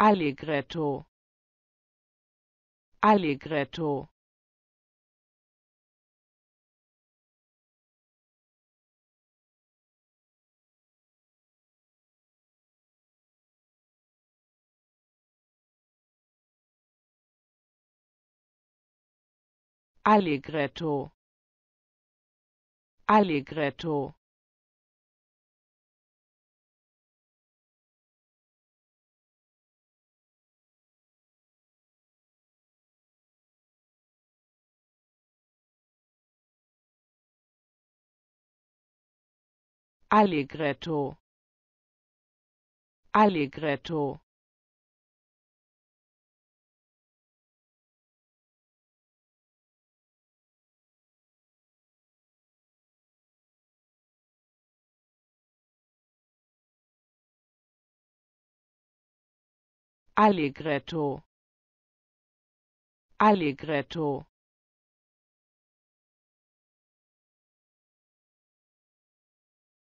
Allegretto. Allegretto. Allegretto. Allegretto Allegretto. Allegretto. Allegretto. Allegretto